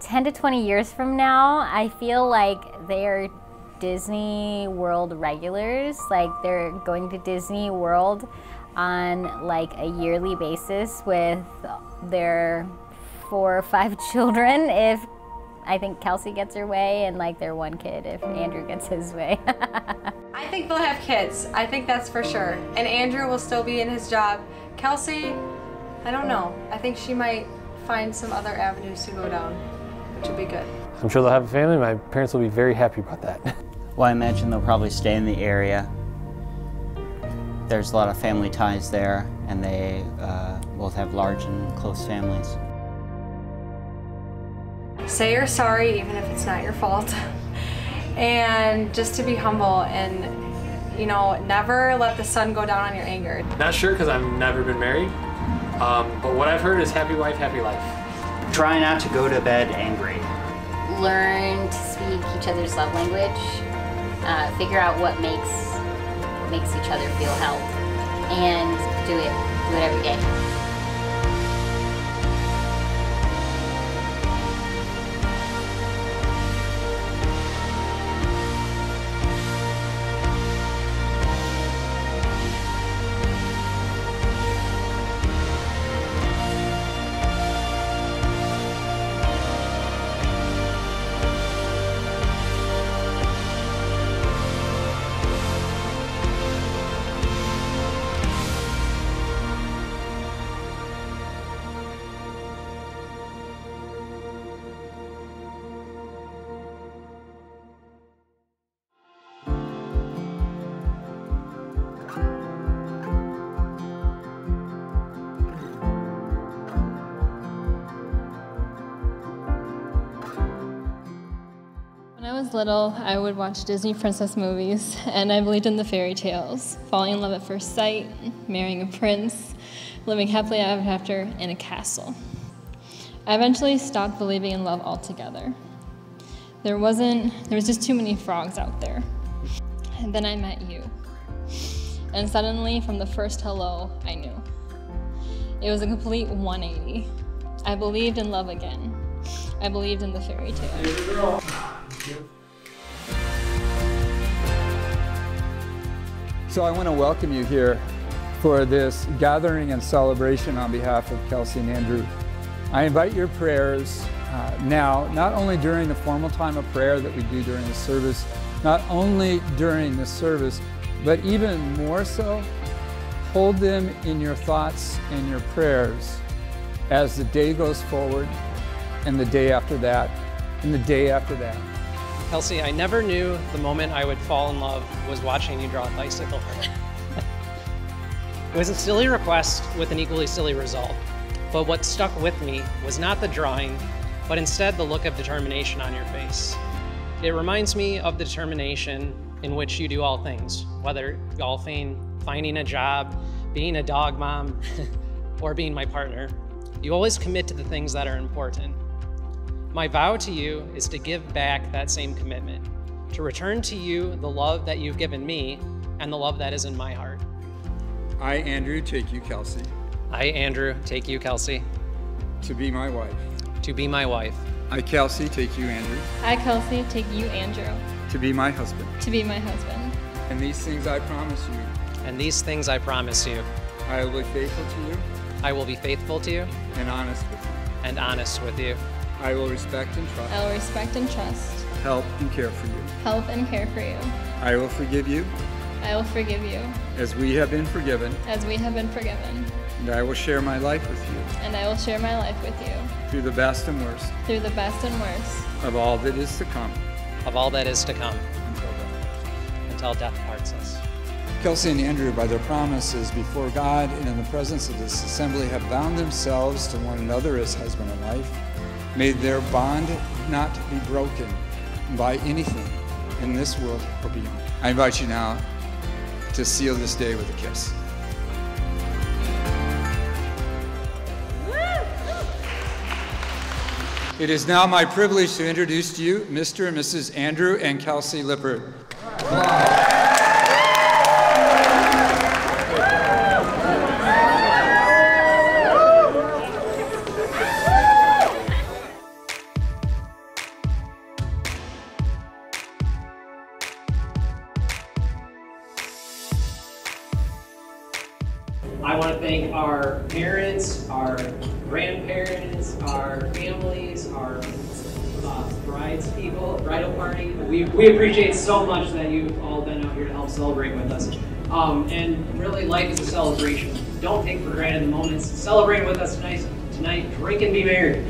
10 to 20 years from now, I feel like they're Disney World regulars. Like they're going to Disney World on like a yearly basis with their four or five children if I think Kelsey gets her way and like their one kid if Andrew gets his way. I think they'll have kids. I think that's for sure. And Andrew will still be in his job. Kelsey, I don't know. I think she might find some other avenues to go down, which would be good. I'm sure they'll have a family. My parents will be very happy about that. Well, I imagine they'll probably stay in the area. There's a lot of family ties there, and they uh, both have large and close families. Say you're sorry, even if it's not your fault. and just to be humble and, you know, never let the sun go down on your anger. Not sure because I've never been married, um, but what I've heard is happy wife, happy life. Try not to go to bed angry. Learn to speak each other's love language. Uh, figure out what makes makes each other feel held, and do it. Do it every day. Was little, I would watch Disney princess movies, and I believed in the fairy tales falling in love at first sight, marrying a prince, living happily ever after in a castle. I eventually stopped believing in love altogether. There wasn't, there was just too many frogs out there. And then I met you. And suddenly, from the first hello, I knew. It was a complete 180. I believed in love again. I believed in the fairy tale. So I want to welcome you here for this gathering and celebration on behalf of Kelsey and Andrew. I invite your prayers uh, now, not only during the formal time of prayer that we do during the service, not only during the service, but even more so, hold them in your thoughts and your prayers as the day goes forward and the day after that and the day after that. Kelsey, I never knew the moment I would fall in love was watching you draw a bicycle. it was a silly request with an equally silly result, but what stuck with me was not the drawing, but instead the look of determination on your face. It reminds me of the determination in which you do all things, whether golfing, finding a job, being a dog mom, or being my partner. You always commit to the things that are important. My vow to you is to give back that same commitment, to return to you the love that you've given me and the love that is in my heart. I, Andrew, take you, Kelsey. I, Andrew, take you, Kelsey. To be my wife. To be my wife. I, Kelsey, take you, Andrew. I, Kelsey, take you, Andrew. To be my husband. To be my husband. And these things I promise you. And these things I promise you. I will be faithful to you. I will be faithful to you. And honest with you. And honest with you. I will respect and trust. I will respect and trust. Help and care for you. Help and care for you. I will forgive you. I will forgive you. As we have been forgiven. As we have been forgiven. And I will share my life with you. And I will share my life with you. Through the best and worst. Through the best and worst. Of all that is to come. Of all that is to come. Until death. Until death parts us. Kelsey and Andrew, by their promises before God and in the presence of this assembly, have bound themselves to one another as husband and wife. May their bond not be broken by anything in this world or beyond. I invite you now to seal this day with a kiss. It is now my privilege to introduce to you Mr. and Mrs. Andrew and Kelsey Lippert. parents, our families, our uh, brides people, bridal party. We, we appreciate so much that you've all been out here to help celebrate with us. Um, and really, life is a celebration. Don't take for granted the moments. Celebrate with us tonight. Tonight, drink and be merry.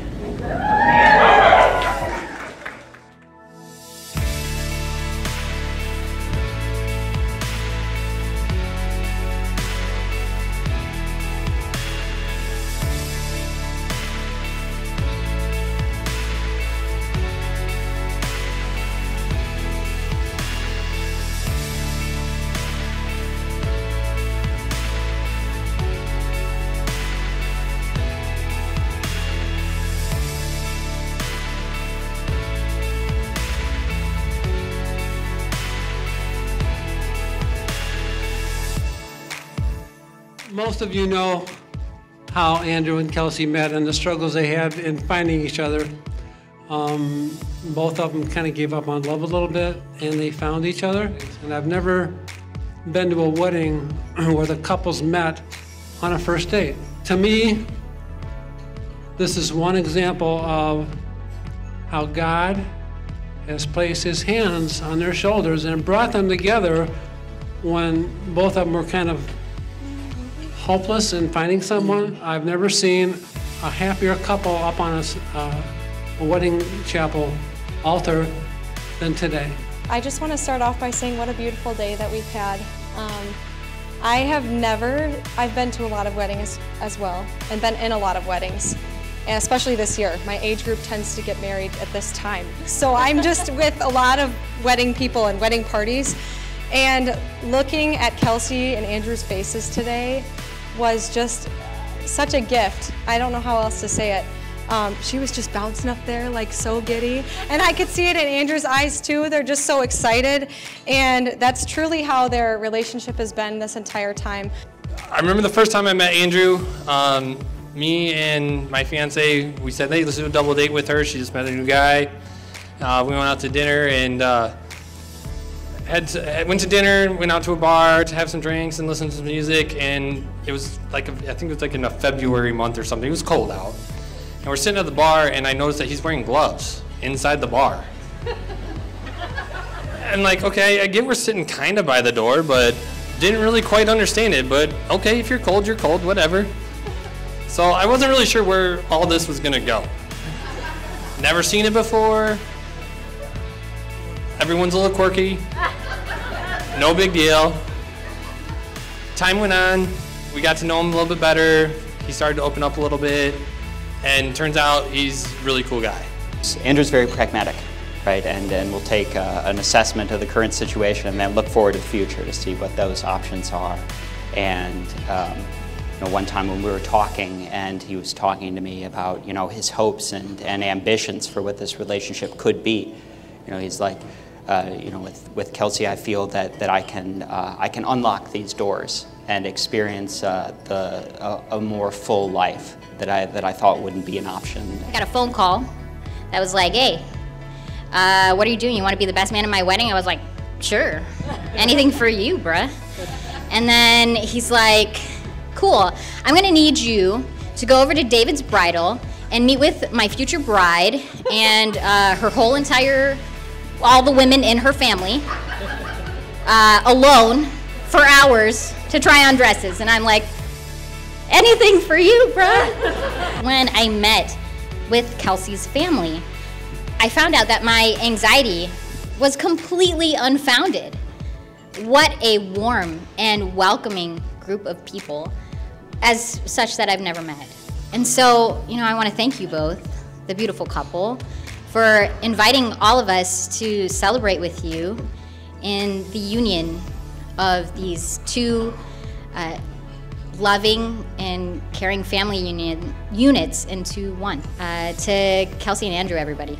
Most of you know how Andrew and Kelsey met and the struggles they had in finding each other. Um, both of them kind of gave up on love a little bit and they found each other. And I've never been to a wedding where the couples met on a first date. To me, this is one example of how God has placed his hands on their shoulders and brought them together when both of them were kind of hopeless in finding someone. I've never seen a happier couple up on a, uh, a wedding chapel altar than today. I just want to start off by saying what a beautiful day that we've had. Um, I have never, I've been to a lot of weddings as well and been in a lot of weddings. And especially this year, my age group tends to get married at this time. So I'm just with a lot of wedding people and wedding parties. And looking at Kelsey and Andrew's faces today, was just such a gift. I don't know how else to say it. Um, she was just bouncing up there like so giddy. And I could see it in Andrew's eyes too. They're just so excited. And that's truly how their relationship has been this entire time. I remember the first time I met Andrew. Um, me and my fiance, we said, hey, let's do a double date with her. She just met a new guy. Uh, we went out to dinner and uh, had to, went to dinner, went out to a bar to have some drinks and listen to some music, and it was like, a, I think it was like in a February month or something. It was cold out. And we're sitting at the bar, and I noticed that he's wearing gloves inside the bar. and like, okay, I get we're sitting kind of by the door, but didn't really quite understand it. But okay, if you're cold, you're cold, whatever. So I wasn't really sure where all this was gonna go. Never seen it before. Everyone's a little quirky. No big deal. Time went on. We got to know him a little bit better. He started to open up a little bit. And turns out he's a really cool guy. Andrew's very pragmatic, right? And, and we'll take uh, an assessment of the current situation and then look forward to the future to see what those options are. And um, you know, one time when we were talking and he was talking to me about, you know, his hopes and, and ambitions for what this relationship could be. You know, he's like, uh, you know, with, with Kelsey, I feel that, that I, can, uh, I can unlock these doors and experience uh, the, a, a, more full life that I, that I thought wouldn't be an option. I got a phone call that was like, hey, uh, what are you doing? You want to be the best man at my wedding? I was like, sure. Anything for you, bruh. And then he's like, cool, I'm going to need you to go over to David's Bridal and meet with my future bride and uh, her whole entire all the women in her family uh, alone for hours to try on dresses. And I'm like, anything for you, bruh. when I met with Kelsey's family, I found out that my anxiety was completely unfounded. What a warm and welcoming group of people, as such that I've never met. And so, you know, I want to thank you both, the beautiful couple, for inviting all of us to celebrate with you in the union of these two uh, loving and caring family union units into one. Uh, to Kelsey and Andrew, everybody.